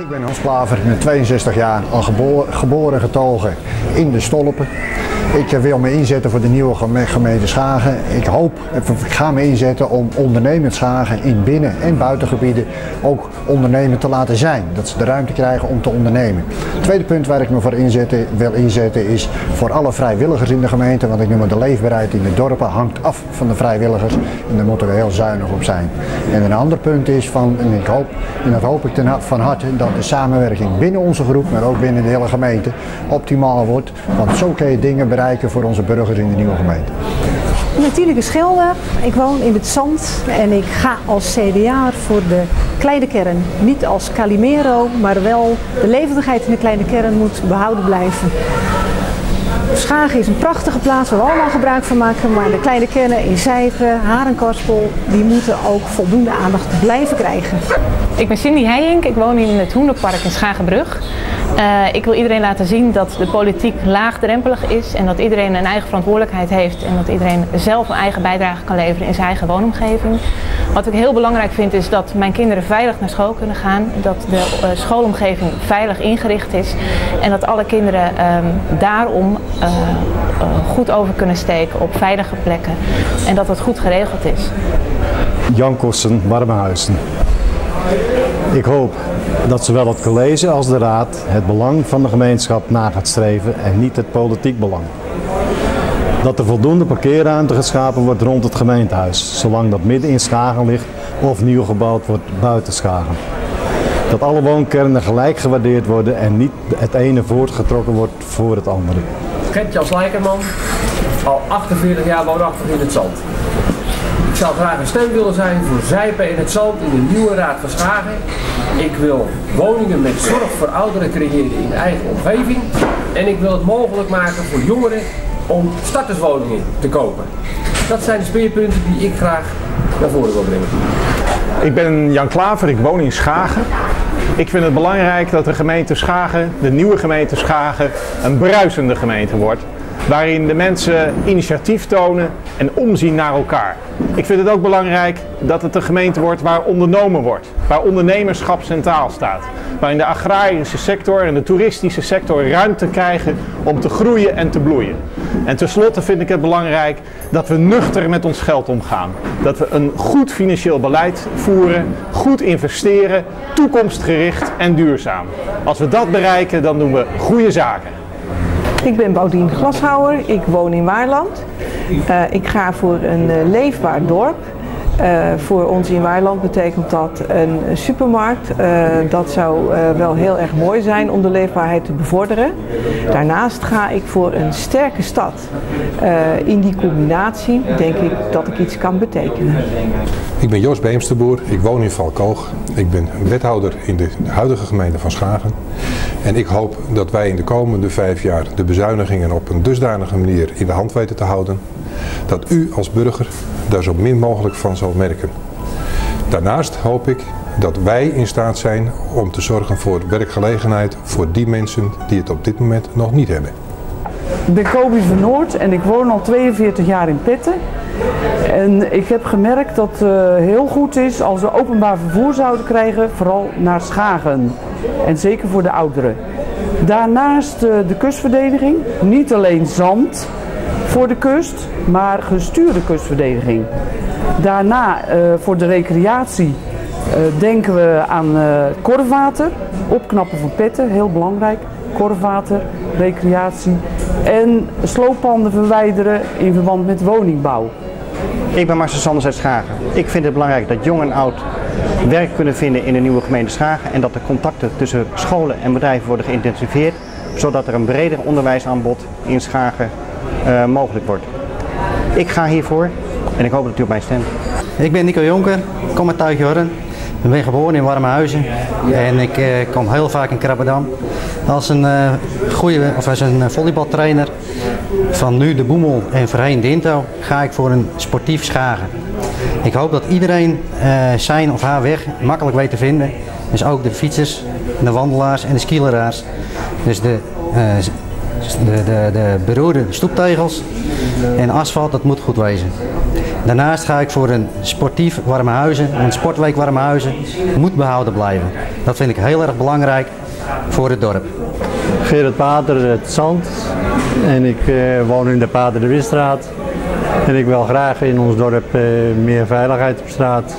Ik ben Hans Klaver, ik ben 62 jaar, al geboren, geboren getogen in de Stolpen. Ik wil me inzetten voor de nieuwe gemeente Schagen. Ik hoop, ik ga me inzetten om ondernemend Schagen in binnen- en buitengebieden ook ondernemend te laten zijn. Dat ze de ruimte krijgen om te ondernemen. Het tweede punt waar ik me voor inzetten, wil inzetten is voor alle vrijwilligers in de gemeente. Want ik noem het de leefbaarheid in de dorpen hangt af van de vrijwilligers. En daar moeten we heel zuinig op zijn. En een ander punt is van, en ik hoop, en dat hoop ik van harte, dat de samenwerking binnen onze groep, maar ook binnen de hele gemeente, optimaal wordt. Want zo kun je dingen bereiken bereiken voor onze burgers in de nieuwe gemeente. Natuurlijk Schilder. Ik woon in het Zand en ik ga als CDA voor de kleine kern. Niet als Calimero, maar wel de levendigheid in de kleine kern moet behouden blijven. Schagen is een prachtige plaats waar we allemaal gebruik van maken, maar de kleine kernen in Zijpen, Harenkorspel, die moeten ook voldoende aandacht blijven krijgen. Ik ben Cindy Heijink, ik woon in het Hoenderpark in Schagenbrug. Uh, ik wil iedereen laten zien dat de politiek laagdrempelig is en dat iedereen een eigen verantwoordelijkheid heeft en dat iedereen zelf een eigen bijdrage kan leveren in zijn eigen woonomgeving. Wat ik heel belangrijk vind is dat mijn kinderen veilig naar school kunnen gaan, dat de uh, schoolomgeving veilig ingericht is en dat alle kinderen um, daarom uh, goed over kunnen steken op veilige plekken en dat het goed geregeld is. Jan Kossen, Warmehuizen. Ik hoop dat zowel het college als de raad het belang van de gemeenschap na gaat streven en niet het politiek belang. Dat er voldoende parkeerruimte geschapen wordt rond het gemeentehuis, zolang dat midden in Schagen ligt of nieuw gebouwd wordt buiten Schagen. Dat alle woonkernen gelijk gewaardeerd worden en niet het ene voortgetrokken wordt voor het andere. Gert-Jas Lijkerman, al 48 jaar woonachtig in het zand. Ik zou graag een stem willen zijn voor Zijpen in het Zand in de nieuwe Raad van Schagen. Ik wil woningen met zorg voor ouderen creëren in eigen omgeving. En ik wil het mogelijk maken voor jongeren om starterswoningen te kopen. Dat zijn de speerpunten die ik graag naar voren wil brengen. Ik ben Jan Klaver, ik woon in Schagen. Ik vind het belangrijk dat de gemeente Schagen, de nieuwe gemeente Schagen, een bruisende gemeente wordt. Waarin de mensen initiatief tonen en omzien naar elkaar. Ik vind het ook belangrijk dat het een gemeente wordt waar ondernomen wordt. Waar ondernemerschap centraal staat. Waarin de agrarische sector en de toeristische sector ruimte krijgen om te groeien en te bloeien. En tenslotte vind ik het belangrijk dat we nuchter met ons geld omgaan. Dat we een goed financieel beleid voeren, goed investeren, toekomstgericht en duurzaam. Als we dat bereiken, dan doen we goede zaken. Ik ben Baudien Glashouwer, ik woon in Waarland. Uh, ik ga voor een uh, leefbaar dorp. Uh, voor ons in Waarland betekent dat een supermarkt. dat zou wel heel erg mooi zijn om de leefbaarheid te bevorderen. Daarnaast ga ik voor een sterke stad. in die combinatie denk ik dat ik iets kan betekenen. Ik ben Jos Beemsterboer, ik woon in Valkoog. Ik ben wethouder in de huidige gemeente van Schagen. En ik hoop dat wij in de komende vijf jaar de bezuinigingen op een dusdanige manier in de hand weten te houden. Dat u als burger daar zo min mogelijk van zal merken. Daarnaast hoop ik dat wij in staat zijn om te zorgen voor werkgelegenheid voor die mensen die het op dit moment nog niet hebben. Ik ben Kobi van Noord en ik woon al 42 jaar in Petten. En ik heb gemerkt dat het uh, heel goed is als we openbaar vervoer zouden krijgen, vooral naar Schagen. En zeker voor de ouderen. Daarnaast uh, de kustverdediging. Niet alleen zand voor de kust, maar gestuurde kustverdediging. Daarna uh, voor de recreatie denken we aan korfwater. Opknappen van petten, heel belangrijk. Korfwater, recreatie. En slooppanden verwijderen in verband met woningbouw. Ik ben Marcel Sanders uit Schagen. Ik vind het belangrijk dat jong en oud werk kunnen vinden in de nieuwe gemeente Schagen en dat de contacten tussen scholen en bedrijven worden geïntensiveerd, zodat er een breder onderwijsaanbod in Schagen uh, mogelijk wordt. Ik ga hiervoor en ik hoop dat u op mij stemt. Ik ben Nico Jonker, kom uit Tuigjoren. Ik ben geboren in Warmehuizen en ik uh, kom heel vaak in Krabbedam. Als een, uh, goede, of als een volleybaltrainer van nu de Boemel en Verein Dinto ga ik voor een sportief schagen. Ik hoop dat iedereen zijn of haar weg makkelijk weet te vinden. Dus ook de fietsers, de wandelaars en de skileraars. Dus de, de, de, de beroerde stoeptegels en asfalt, dat moet goed wezen. Daarnaast ga ik voor een sportief Warmhuizen, een sportweek Warmhuizen, moet behouden blijven. Dat vind ik heel erg belangrijk voor het dorp. Gerrit Pater, het Zand. En ik uh, woon in de Pater de Wiststraat. En ik wil graag in ons dorp uh, meer veiligheid op straat.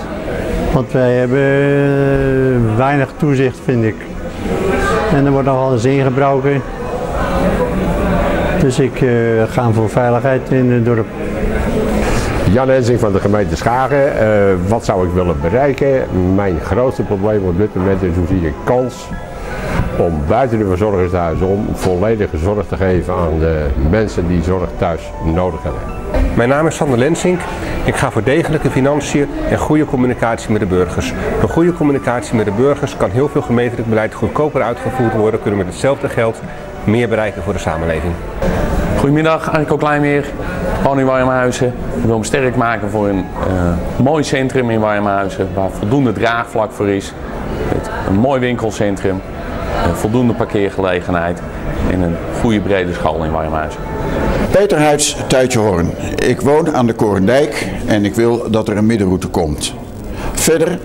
Want wij hebben uh, weinig toezicht, vind ik. En er wordt nogal eens ingebroken. Dus ik ga voor veiligheid in het dorp. Jan Hensing van de gemeente Schagen. Uh, wat zou ik willen bereiken? Mijn grootste probleem op dit moment is hoe zie ik kans om buiten de verzorgingshuizen om volledige zorg te geven aan de mensen die zorg thuis nodig hebben. Mijn naam is Sander Lensink. Ik ga voor degelijke financiën en goede communicatie met de burgers. Door goede communicatie met de burgers kan heel veel gemeentelijk beleid goedkoper uitgevoerd worden. Kunnen we met hetzelfde geld meer bereiken voor de samenleving. Goedemiddag, Annico Kleinmeer, woon in Warmhuizen. Ik wil me sterk maken voor een uh, mooi centrum in Warmhuizen waar voldoende draagvlak voor is. Met een mooi winkelcentrum, een voldoende parkeergelegenheid en een goede brede school in Warmhuizen. Peter Huids, Tuitje Hoorn. Ik woon aan de Korendijk en ik wil dat er een middenroute komt. Verder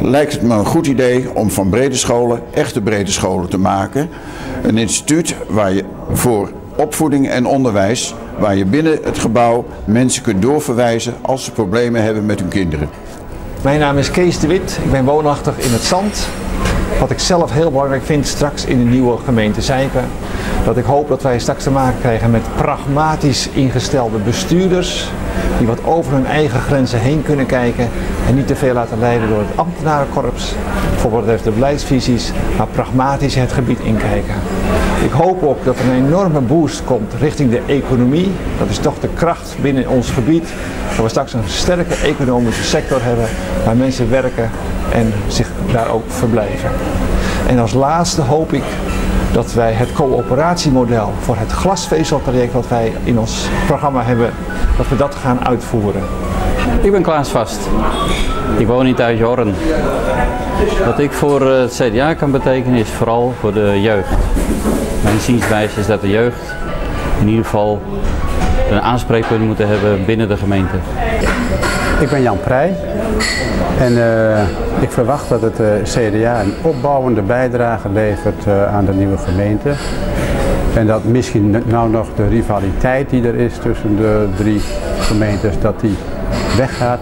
lijkt het me een goed idee om van brede scholen echte brede scholen te maken. Een instituut waar je voor opvoeding en onderwijs, waar je binnen het gebouw mensen kunt doorverwijzen als ze problemen hebben met hun kinderen. Mijn naam is Kees de Wit, ik ben woonachtig in het Zand. Wat ik zelf heel belangrijk vind straks in de nieuwe gemeente Zijpen, dat ik hoop dat wij straks te maken krijgen met pragmatisch ingestelde bestuurders die wat over hun eigen grenzen heen kunnen kijken en niet te veel laten leiden door het ambtenarenkorps voor wat betreft de beleidsvisies, maar pragmatisch het gebied inkijken. Ik hoop ook dat er een enorme boost komt richting de economie. Dat is toch de kracht binnen ons gebied. Dat we straks een sterke economische sector hebben waar mensen werken en zich daar ook verblijven. En als laatste hoop ik dat wij het coöperatiemodel voor het glasvezeltraject wat wij in ons programma hebben, dat we dat gaan uitvoeren. Ik ben Klaas Vast. Ik woon in Thuisjorren. Wat ik voor het CDA kan betekenen is vooral voor de jeugd. Mijn zienswijze is dat de jeugd in ieder geval een aanspreekpunt moeten hebben binnen de gemeente. Ik ben Jan Prij en uh, ik verwacht dat het uh, CDA een opbouwende bijdrage levert uh, aan de nieuwe gemeente. En dat misschien nou nog de rivaliteit die er is tussen de drie gemeentes, dat die weggaat.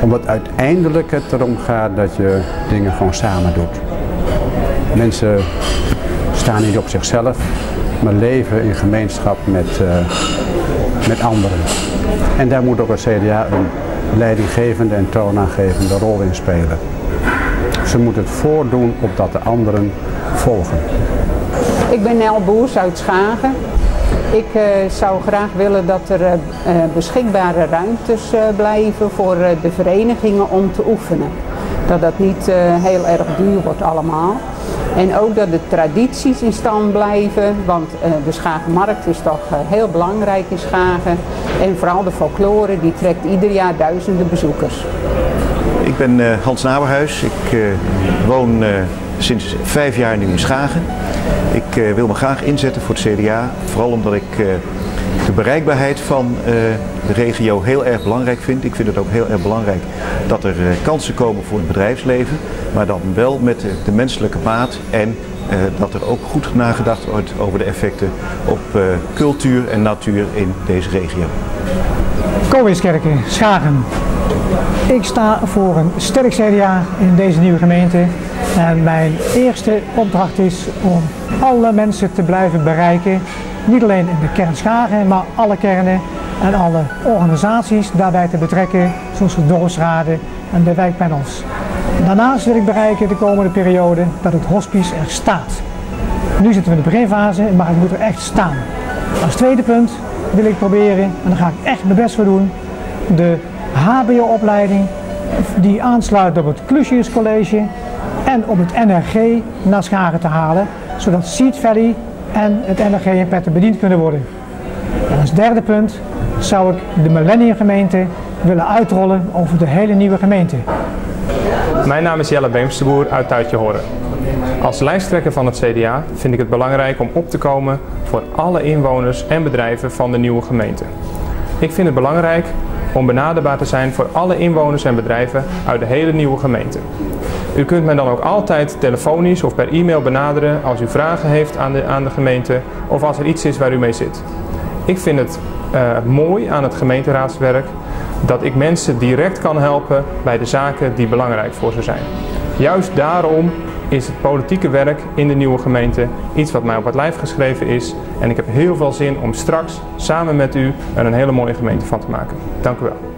Omdat uiteindelijk het erom gaat dat je dingen gewoon samen doet. Mensen staan niet op zichzelf, maar leven in gemeenschap met, met anderen. En daar moet ook het CDA een leidinggevende en toonaangevende rol in spelen. Ze moeten het voordoen opdat de anderen volgen. Ik ben Nel Boers uit Schagen. Ik uh, zou graag willen dat er uh, beschikbare ruimtes blijven voor de verenigingen om te oefenen. Dat dat niet heel erg duur wordt allemaal. En ook dat de tradities in stand blijven, want uh, de Schagenmarkt is toch uh, heel belangrijk in Schagen. En vooral de folklore, die trekt ieder jaar duizenden bezoekers. Ik ben uh, Hans Naberhuis. Ik woon sinds vijf jaar nu in Schagen. Ik wil me graag inzetten voor het CDA, vooral omdat ik de bereikbaarheid van uh, de regio heel erg belangrijk vind. Ik vind het ook heel erg belangrijk dat er uh, kansen komen voor het bedrijfsleven, maar dan wel met de, menselijke maat en uh, dat er ook goed nagedacht wordt over de effecten op cultuur en natuur in deze regio. Koolweeskerken, Schagen. Ik sta voor een sterk CDA in deze nieuwe gemeente. En mijn eerste opdracht is om alle mensen te blijven bereiken niet alleen in de kern Schagen, maar alle kernen en alle organisaties daarbij te betrekken, zoals de dorpsraden en de wijkpanels. Daarnaast wil ik bereiken de komende periode dat het hospice er staat. Nu zitten we in de beginfase, maar het moet er echt staan. Als tweede punt wil ik proberen, en daar ga ik echt mijn best voor doen, de HBO-opleiding die aansluit op het Clusius College en op het NRG naar Schagen te halen, zodat Seed Valley en het NRG in Petten bediend kunnen worden. En als derde punt zou ik de Millennium gemeente willen uitrollen over de hele nieuwe gemeente. Mijn naam is Jelle Beemsterboer uit Tuitje Horen. Als lijsttrekker van het CDA vind ik het belangrijk om op te komen voor alle inwoners en bedrijven van de nieuwe gemeente. Ik vind het belangrijk om benaderbaar te zijn voor alle inwoners en bedrijven uit de hele nieuwe gemeente. U kunt mij dan ook altijd telefonisch of per e-mail benaderen als u vragen heeft aan de, aan de gemeente of als er iets is waar u mee zit. Ik vind het uh, mooi aan het gemeenteraadswerk dat ik mensen direct kan helpen bij de zaken die belangrijk voor ze zijn. Juist daarom is het politieke werk in de nieuwe gemeente iets wat mij op het lijf geschreven is. En ik heb heel veel zin om straks samen met u er een hele mooie gemeente van te maken. Dank u wel.